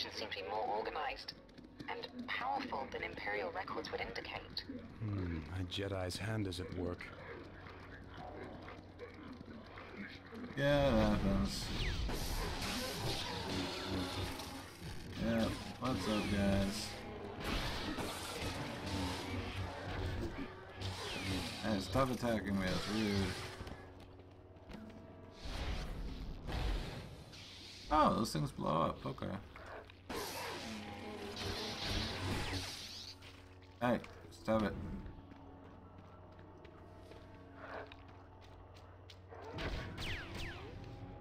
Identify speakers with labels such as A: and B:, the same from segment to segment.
A: operation seemed to be more organized and powerful than Imperial records would indicate.
B: Hmm, a Jedi's hand is at work.
C: Yeah, it happens. Yeah, what's up, guys? Hey, stop attacking me, that's rude. Oh, those things blow up, okay. Hey, stab it.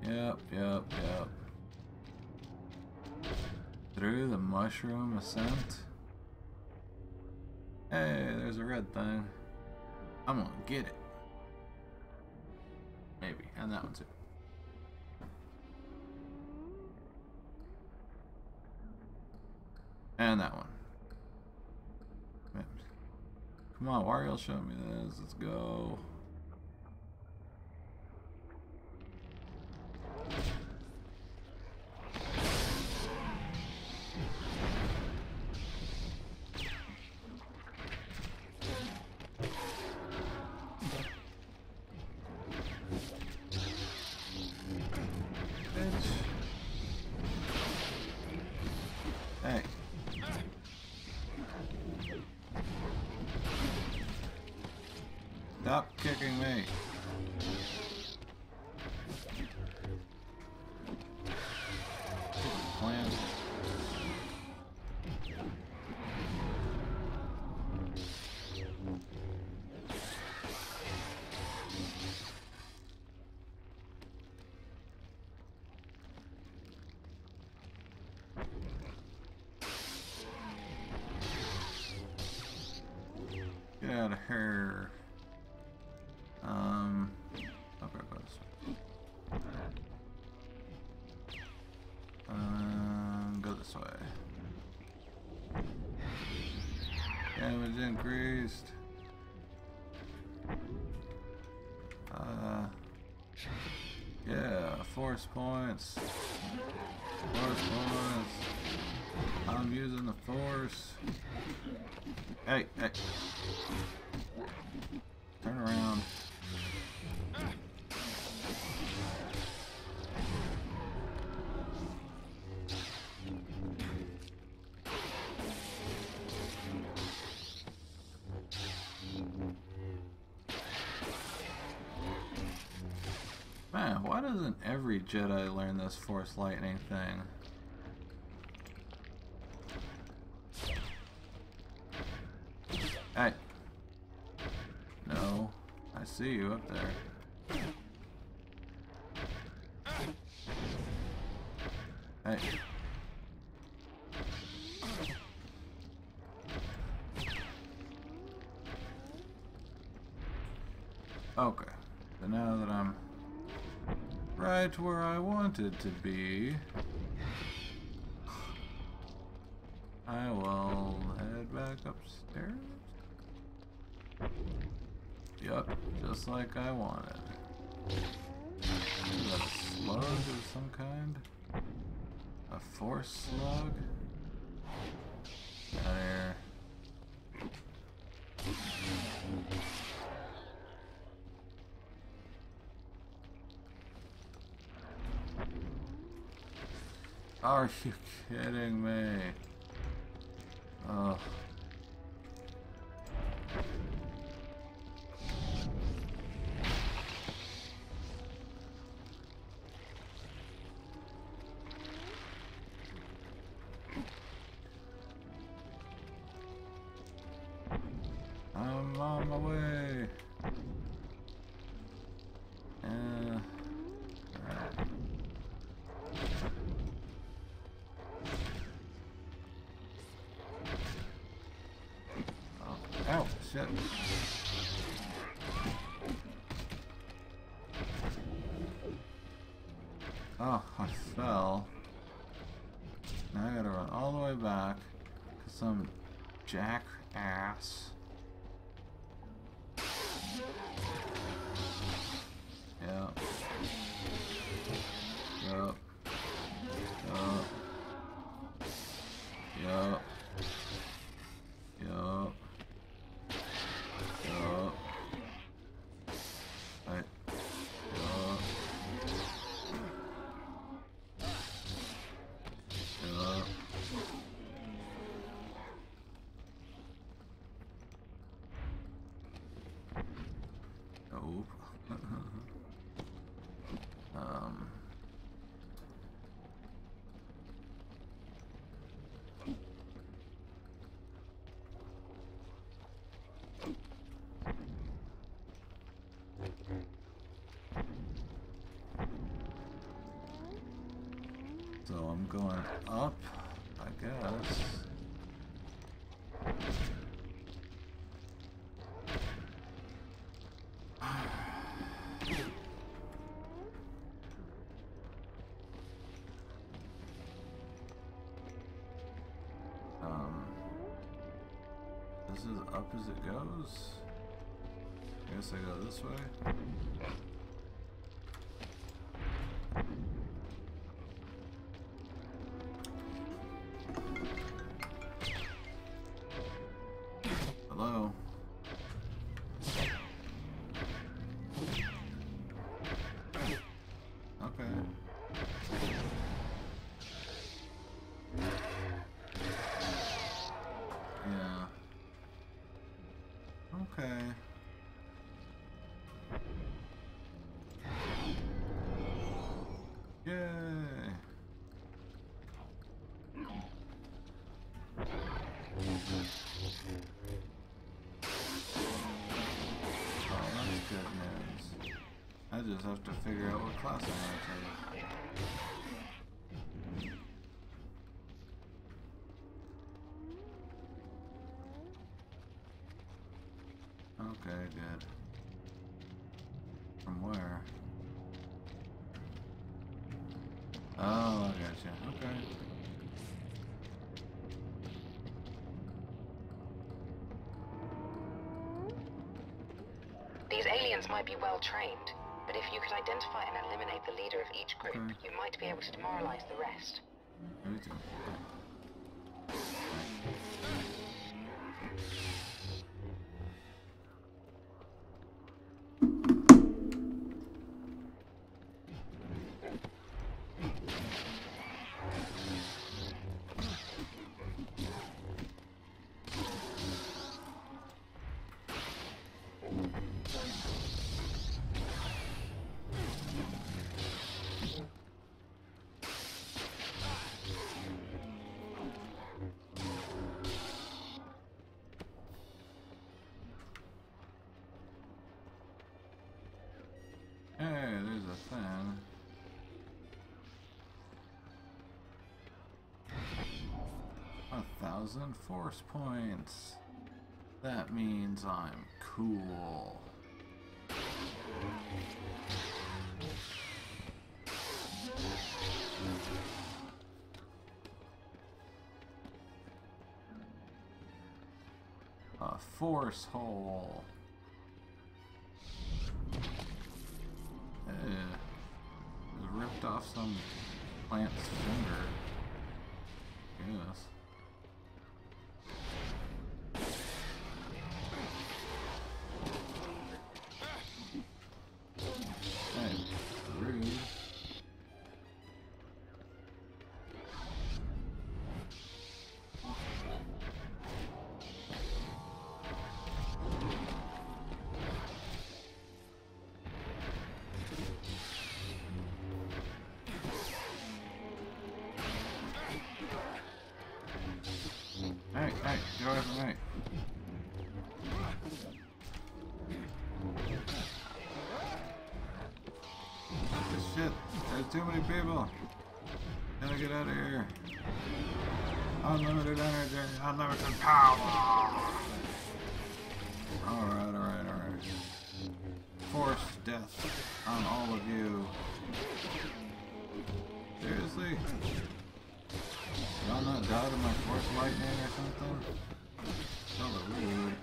C: Yep, yep, yep. Through the mushroom ascent? Hey, there's a red thing. I'm gonna get it. Maybe, and that one too. And that one. Come on, Wario, show me this. Let's go. Stop me. This way. Damage increased. Uh, yeah, force points. Force points. I'm using the force. Hey, hey. Turn around. Doesn't every Jedi learn this Force Lightning thing? Hey. No. I see you up there. Hey. Okay. So now that right where I wanted to be, I will head back upstairs. Yup, just like I wanted. A slug of some kind? A force slug? Out. Are you kidding me? Oh. I'm on my way. Uh, alright. Oh, Oh, I fell. Now I gotta run all the way back. Cause some jackass. Yeah. I'm going up, I guess. Um, this is up as it goes. I guess I go this way. Just have to figure out what class I'm gonna take. Okay, good. From where? Oh, I gotcha. Okay.
A: These aliens might be well trained, but if you could identify and eliminate the leader of each group,
C: Okay.
A: you might be able to demoralize the rest.
C: Thousand force points. That means I'm cool. A force hole. Eh, ripped off some plant's finger. Yes. Hey, get away from me. Shit, there's too many people. Gotta get out of here. Unlimited energy, unlimited power. Alright, alright, alright. Force death on all of you. Seriously? Y'all not died of my force lightning or something? Hella rude.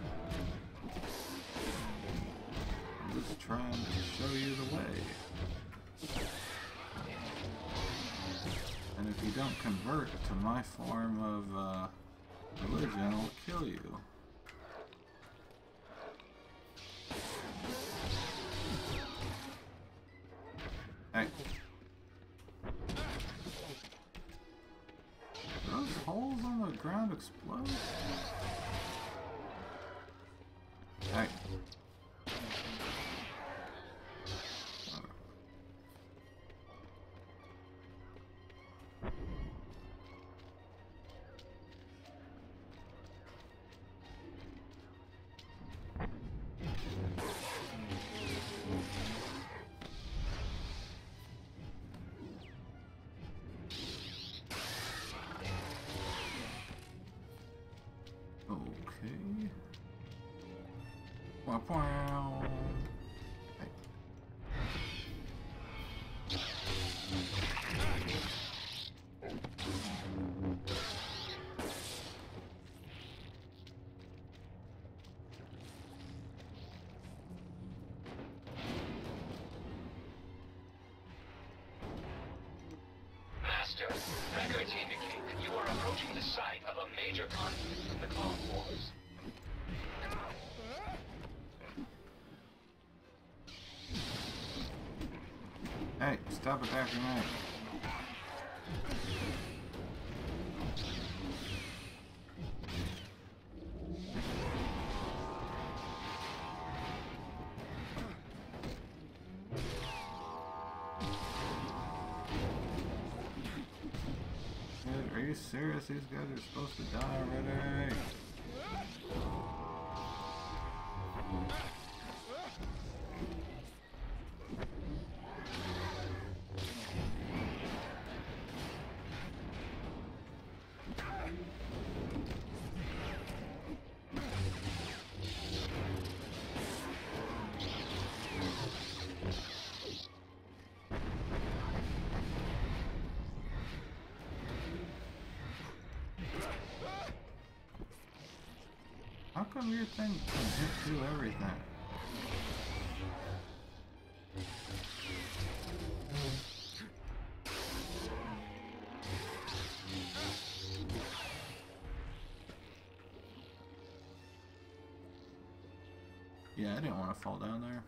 C: I'm just trying to show you the way. And if you don't convert to my form of uh, religion, I'll kill you. Ground explode?
D: Master, records indicate that you are approaching the site of a major conflict in the Clone Wars.
C: Hey, stop attacking me. Are you serious? These guys are supposed to die already. Thing can hit through everything? Yeah, I didn't want to fall down there.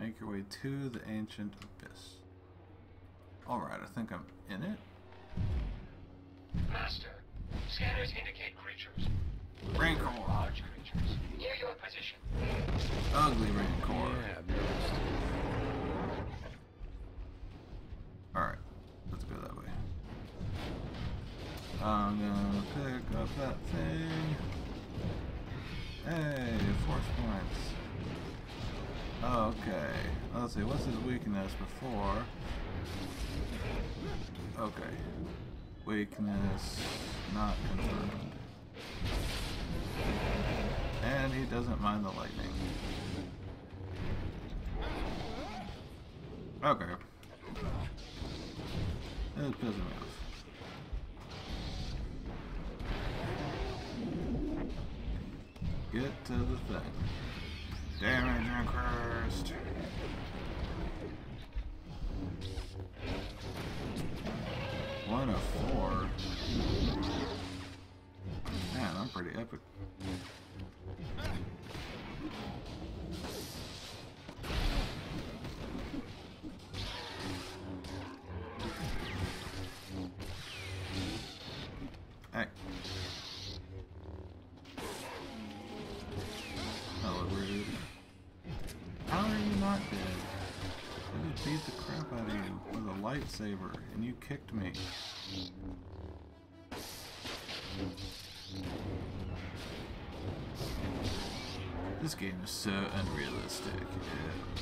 C: Make your way to the ancient abyss. Alright, I think I'm in it.
D: Master, scanners indicate creatures.
C: Rancor.
D: Large creatures. Near your position.
C: Ugly Rancor.
B: Yeah, I've noticed.
C: Alright, let's go that way. I'm gonna pick up that thing. Hey, force points. Okay, let's see, what's his weakness before? Okay. Weakness not confirmed. And he doesn't mind the lightning. Okay. It's pissing me off. Get to the thing. Damage increased. Four. Man, I'm pretty epic. Hey. Oh, Hello, rude. How are you not dead? I just beat the crap out of you with a lightsaber, and you kicked me. This game is so unrealistic. Yeah.